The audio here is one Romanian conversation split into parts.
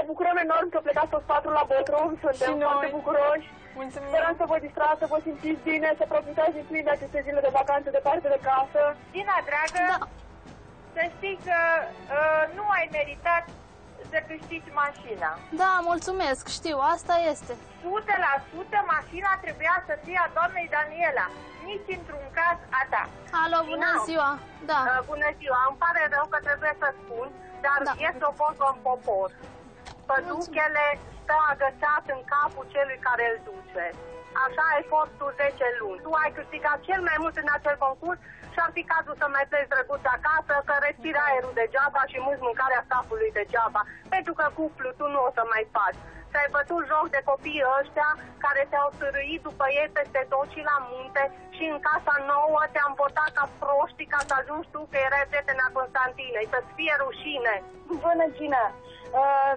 ne bucurăm enorm că plecați toți patru la Botrum. Suntem Și noi. foarte bucuroși. Mulțumim. Sperăm să vă distrați, să vă simțiți bine, să profitați din plin de aceste zile de vacanță departe de casă. Dina, dragă, Da. să știi că uh, nu ai meritat să câștigi mașina. Da, mulțumesc, știu, asta este. 100% mașina trebuia să fie a doamnei Daniela, nici într-un caz a ta. Alo, bună Dina, ziua. Da. Uh, bună ziua, îmi pare rău că trebuie să spun, dar Da. este o poză în popor. Păduchele stă agățat în capul celui care îl duce. Așa ai fost tu 10 luni. Tu ai câștigat cel mai mult în acel concurs și ar fi cazul să mai pleci drăguț acasă, că respiri aerul degeaba și mânci mâncarea stafului degeaba. Pentru că cuplu tu nu o să mai faci. Ți-ai bătut joc de copiii ăștia care te-au sărâit după ei peste tot și la munte și în casa nouă te-am votat ca proștii ca să ajungi tu că erai prietena Constantinei. Să-ți fie rușine. Bună, Gina! Uh,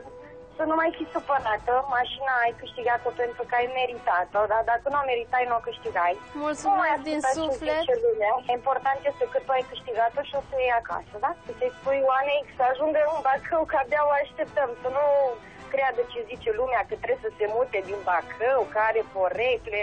să nu mai fi supărată, mașina ai câștigat-o pentru că ai meritat-o, dar dacă nu o meritai, nu o câștigai. Mulțumesc din asculta ce suflet. zice lumea. Important este că tu ai câștigat-o și o să o iei acasă, da? Să te spui Oanei să ajungă în Bacău, că abia o așteptăm, să nu creadă ce zice lumea, că trebuie să se mute din Bacău, că are porecle,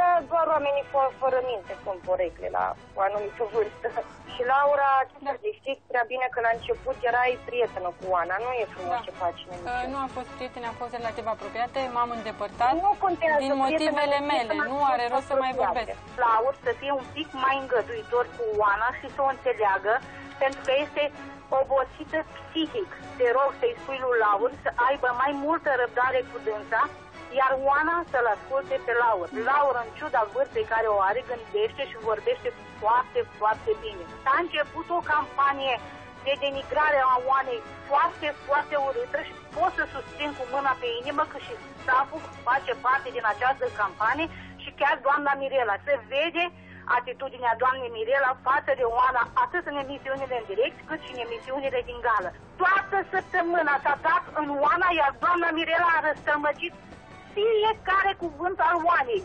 dar doar oamenii fără, fără minte sunt porecle la o anumită vârstă. Și Laura, da. știți prea bine că la început erai prietenă cu Oana, nu e frumos Da. ce faci în Uh, emisiune. Nu am fost prietene, am fost relativ apropiate, m-am îndepărtat Nu contează, din motivele prietenă, mele. prietenă, Nu are rost să mai apropiate. vorbesc. Laur să fie un pic mai îngăduitor cu Oana și să o înțeleagă, pentru că este obosită psihic. Te rog să-i spui lui Laur să aibă mai multă răbdare cu dânsa, iar Oana să-l asculte pe Laur. Laur, în ciuda vârstei care o are, gândește și vorbește foarte, foarte bine. A început o campanie de denigrare a Oanei foarte, foarte urâtă și pot să susțin cu mâna pe inimă că și staful face parte din această campanie și chiar doamna Mirela. Se vede atitudinea doamnei Mirela față de Oana, atât în emisiunile în direct, cât și în emisiunile din gală. Toată săptămâna s-a dat în Oana, iar doamna Mirela a răstămăcit fiecare cuvânt al Oanei.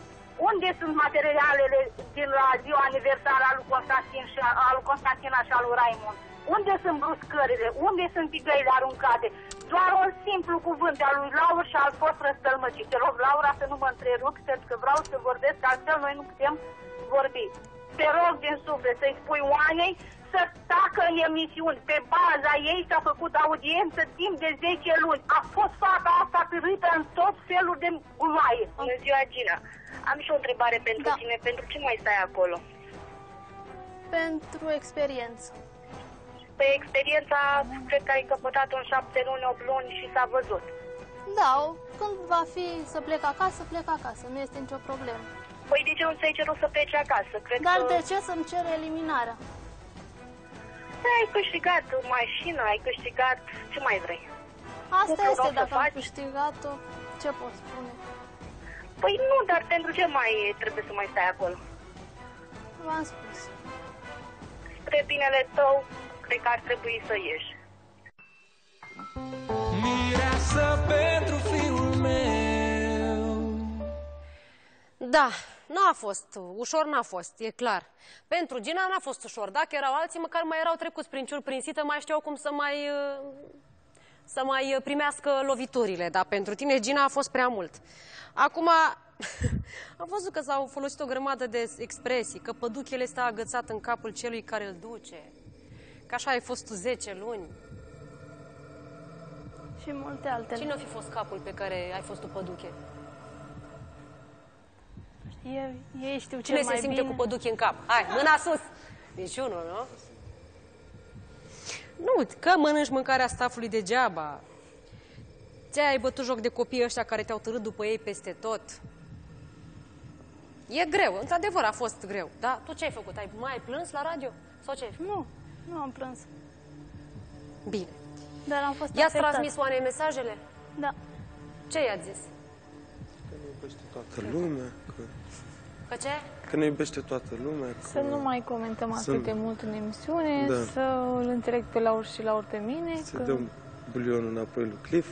Unde sunt materialele din la ziua aniversară al lui Constantin și a- al lui Constantina și al lui Raimund? Unde sunt bruscările? Unde sunt picăile aruncate? Doar un simplu cuvânt al lui Laur și al fost răstălmăcit. Te rog, Laura, să nu mă întrerup, pentru că vreau să vorbesc, altfel noi nu putem vorbi. Te rog din suflet să-i spui Oanei să tacă în emisiuni. Pe baza ei s-a făcut audiență timp de 10 luni. A fost fata asta târâtă în tot felul de gunoaie. Bună ziua, Gina. Am și o întrebare pentru Da. tine. Pentru ce mai stai acolo? Pentru experiență. Pe experiența, cred că ai căpătat în șapte luni, 8 luni și s-a văzut. Da, o- când va fi să plec acasă, plec acasă, nu este nicio problemă. Păi de ce nu ți-ai cerut să pleci acasă? Cred Dar că de ce să-mi cer eliminarea? Păi, ai câștigat mașina, ai câștigat... Ce mai vrei? Asta Cum este, vreau să dacă am faci? câștigat-o, ce pot spune? Păi nu, dar pentru ce mai trebuie să mai stai acolo? V-am spus. Spre binele tău, cred că ar trebui să ieși. Mireasă pentru fiul meu Da, nu a fost, ușor n-a fost, e clar. Pentru Gina n-a fost ușor. Dacă erau alții, măcar mai erau trecuți prin ciuri, prin sită, mai știau cum să mai, uh, să mai uh, primească loviturile. Dar pentru tine, Gina, a fost prea mult. Acum, am văzut că s-au folosit o grămadă de expresii, că păduchele stă agățat în capul celui care îl duce, că așa ai fost tu 10 luni. Și multe altele. Cine o fi fost capul pe care ai fost tu păduche? Ei, ei știu Cine cel se mai simte bine. cu păduche în cap? Hai, mâna sus! Niciunul, nu? Nu, că mănânci mâncarea stafului degeaba. Ți-ai bătut joc de copiii ăștia care te-au târât după ei peste tot. E greu, într-adevăr a fost greu. Dar tu ce ai făcut? Ai mai plâns la radio? Sau ce ai făcut? Nu, nu am plâns. Bine. Dar am fost I-ați afectat. transmis oanei mesajele? Da. Ce i-ați zis? Că nu iubește toată lumea, că, Că ce? că ne iubește toată lumea. Că... Să nu mai comentăm atât Să- de mult în emisiune, Da. să îl înțeleg pe Laur și Laur pe mine. Să că... dăm bulionul înapoi lui Cliff.